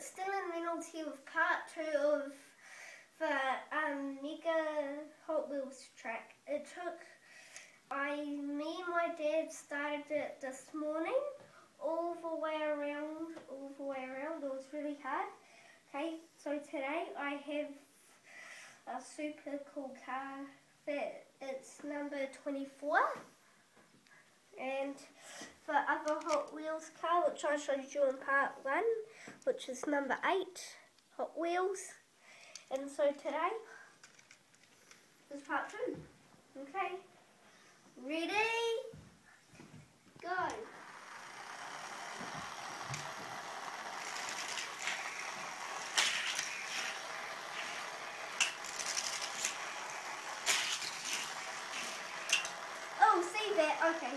it's Dylan Reynolds here with part two of the um, Mega Hot Wheels track. It took, I, me and my dad started it this morning, all the way around, all the way around. It was really hard. Okay, so today I have a super cool car that it's number 24 and the other Hot Wheels car which I showed you in part 1 which is number 8 Hot Wheels. And so today is part 2 okay. Ready? Go. Oh, see that, okay.